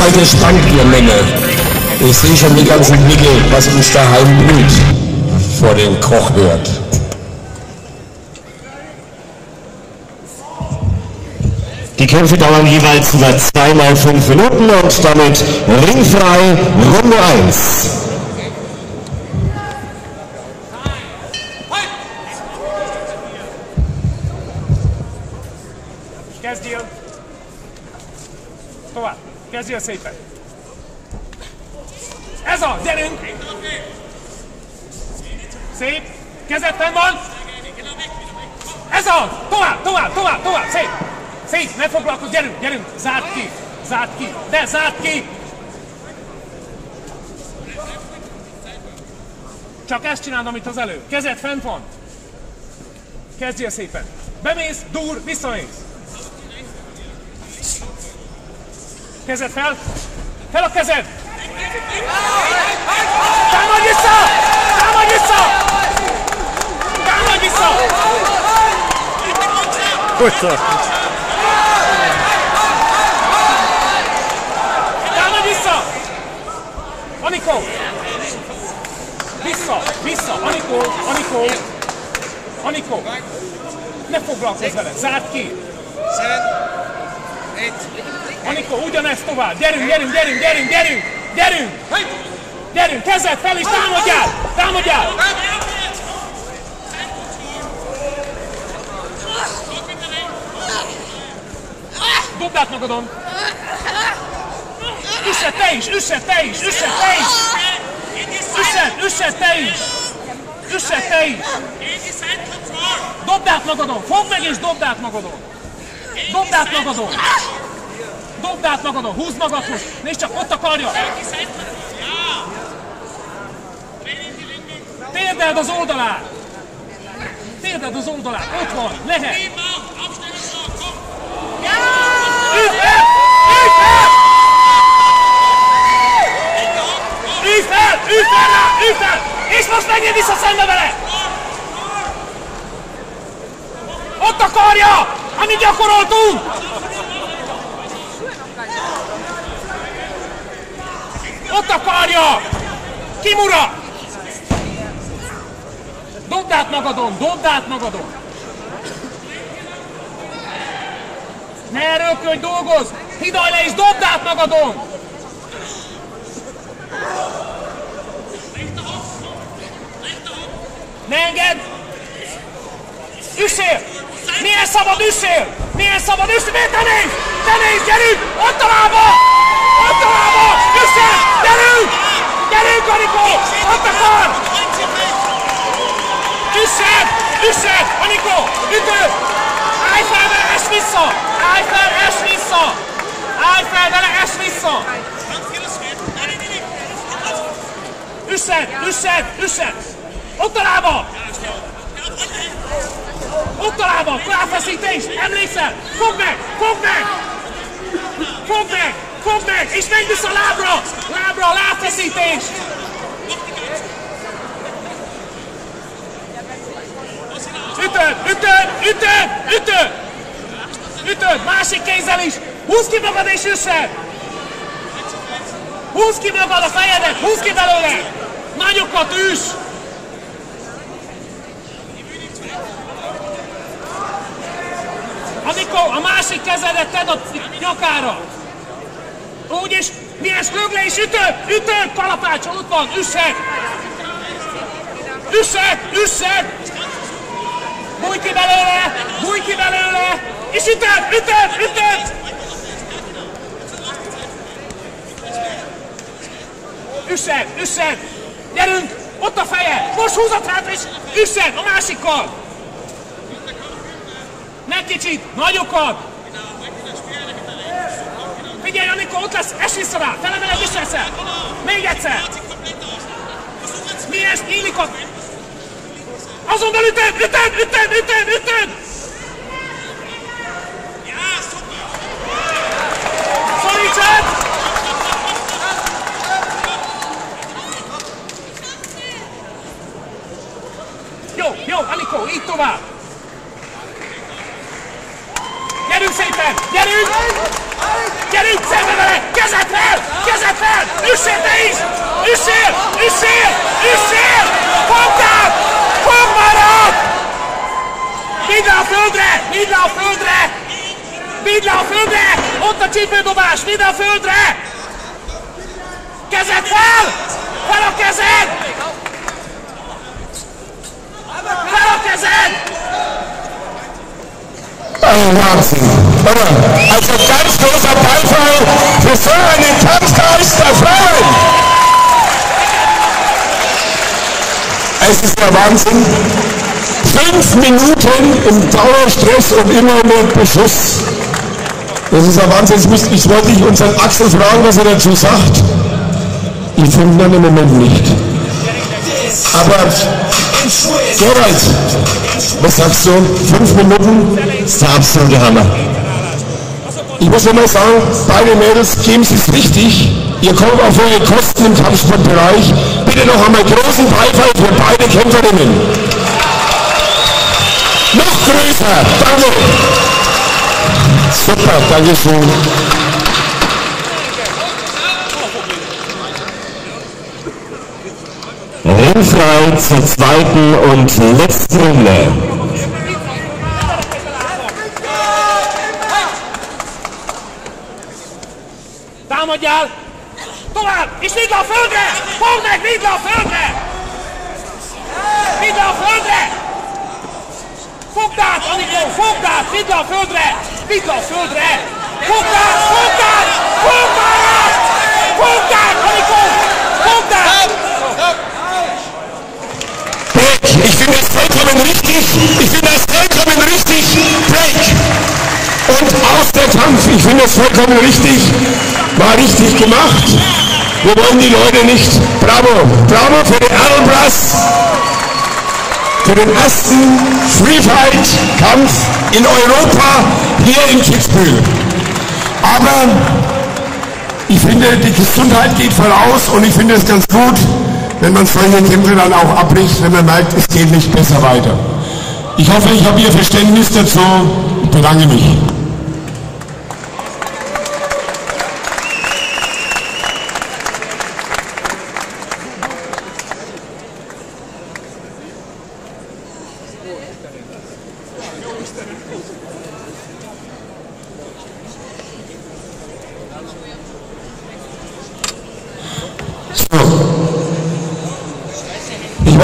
mal gespannt, ihr Männer. Ich sehe schon die ganzen Mickel, was uns daheim blüht vor dem Kochherd. Die Kämpfe dauern jeweils über zweimal fünf Minuten und damit ringfrei Runde 1. Kezdjél! Tovább! Kezdjél szépen! Ez a! Gyerünk! Szép! Kezed fenn van! Ez a! Tovább, tovább, tovább, tovább! Szép! Szép! Ne foglalkozz! Gyerünk, gyerünk! Zárd ki! Zárd ki! De zárd ki! Csak ezt csináld, amit az elő. Kezed fent van. Kezdjél szépen. Bemész, dur, visszamész. Kezed fel! Fel a kezed! Támadj vissza! Támadj vissza! Támadj vissza! Támadj vissza! Anikó! Vissza! Vissza! Anikó! Anikó! Anikó! Ne foglalkozz vele! Zárd ki! Anikó, ugyanezt tovább! Gyerünk, gyerünk, gyerünk, gyerünk, gyerünk! Gyerünk! Gyerünk, kezed fel és támadjál! Támadjál! Dobd át magadon! Üssed te is, üssed te is, üssed te is! Üssed, üssed te is! Üssed te is! Dobd át magadon! Fogd meg és dobd át magadon! Dobd át magadon! Dobd át magadon! Húzd magadhoz! Nézd csak, ott akarja! Térdeld az oldalán! Térdeld az oldalán! Ott van! Lehet! Üld fel! Üld fel rá! Üld fel! És most menjél vissza szembe vele! Ott akarja! Amit gyakoroltunk! Ott akarja! Kimura! Dobd át magadon! Dobd át magadon! Ne erőlködj, dolgozz! Hidalj le és dobd át magadon! Ne engedd! Üssél! Milyen szabad üssél! Milyen szabad üssél! Miért te nézd! Te nézd, gyerünk! Ott a lába! Ott a lába! Gyerünk! Anikó! Ott akar! Üssél! Üssél! Anikó! Ütő! Állj fel vele, es vissza! Állj fel, es vissza! Állj fel vele, es vissza! Üssed! Üssed! Üssed! Ott a lába! Ott a lába! Ráfeszítés! Emlékszel! Fogd meg! Fogd meg! Fogd meg! Fogd meg! És menj vissza lábra! Lábra! Lábfeszítés! Ütöd! Ütöd! Ütöd! Ütöd! Ütöd! Másik kézzel is! Húzd ki magad és üssed! Húzd ki magad a fejedet! Húzd ki belőle! Nagyokat üss! Amikor a másik kezedet tedd a nyakára! Úgy is, mihez lög le és ütöd! Ütöd! Kalapács, ott van! Üssed! Üssed! Üssed! Bújj ki belőle! Bújj ki belőle! És ütöd! Ütöd! Ütöd! Üssed! Üssed! Gyerünk! Ott a feje! Most húzat hátra és üssed a másikkal! Ne kicsit! Nagyokat! Figyelj, amikor ott lesz, es vissza rá! Felemeled és eszel! Még egyszer! Miért nyílik a... Azonnal ütöd! Ütöd! Ütöd! Ütöd! Ütöd! Szorítsad! Jó, jó, Anikó, így tovább! Gyerünk szépen! Gyerünk! Gyerünk szembe vele! Kezed fel! Du ser! Du ser! Du ser! Kom där! Kom bara! Vidla földre! Vidla földre! Vidla földre! Ott a csípődobás! Vidla földre! Kezed fel! Fel a kezed! Fel a kezed! Ein Wahnsinn. Also ganz großer Beifall für so einen Kampfgeist der Frauen. Es ist der Wahnsinn. Fünf Minuten im Dauerstress und immer mit Beschuss. Das ist der Wahnsinn. Ich wollte ich unseren Axel fragen, was er dazu sagt. Ich finde ihn im Moment nicht. Aber Gerald, was sagst du? Fünf Minuten? Ist der absolute Hammer. Ich muss immer sagen, beide Mädels geben Sie es richtig. Ihr kommt auf eure Kosten im Kampfsportbereich. Bitte noch einmal großen Beifall für beide Kämpferinnen. Noch größer. Danke. Super, danke schön. Ringfrei zur zweiten und letzten Runde. Támadjál! Tovább! És vidd a földre! Fogd meg! Vidd a földre! Vidd a földre! Fogd át, Anikó! Fogd át! Vidd a földre! Vidd a földre! Fogd át! Fogd át! Fogd át! Fogd át, Anikó! Ich finde das vollkommen richtig. Ich finde das vollkommen richtig. Break. Und aus der Kampf. Ich finde das vollkommen richtig. War richtig gemacht. Wir wollen die Leute nicht. Bravo. Bravo für den Albrass. Für den ersten Free Fight Kampf in Europa hier in Kitzbühel. Aber ich finde, die Gesundheit geht voraus und ich finde es ganz gut, wenn man solche Kämpfe dann auch abbricht, wenn man merkt, es geht nicht besser weiter. Ich hoffe, ich habe Ihr Verständnis dazu. Ich bedanke mich.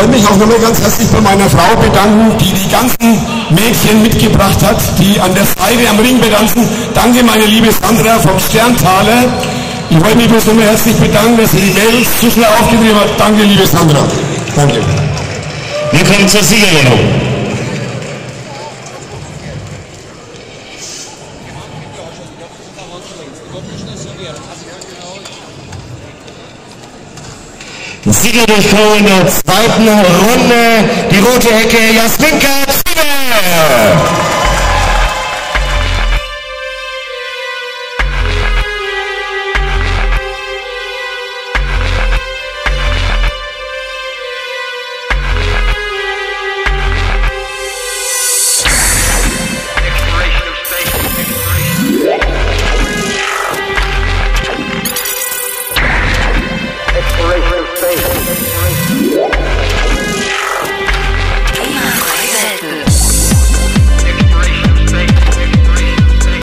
Ich wollte mich auch nochmal ganz herzlich bei meiner Frau bedanken, die die ganzen Mädchen mitgebracht hat, die an der Seite am Ring bedanken. Danke, meine liebe Sandra vom Sterntaler. Ich wollte mich bloß nochmal herzlich bedanken, dass sie die Mädels zu schnell aufgetrieben hat. Danke, liebe Sandra. Danke. Wir kommen zur Siegerehrung. Sieger durch K.O. in der zweiten Runde, die rote Ecke Jasminka Zwiebel.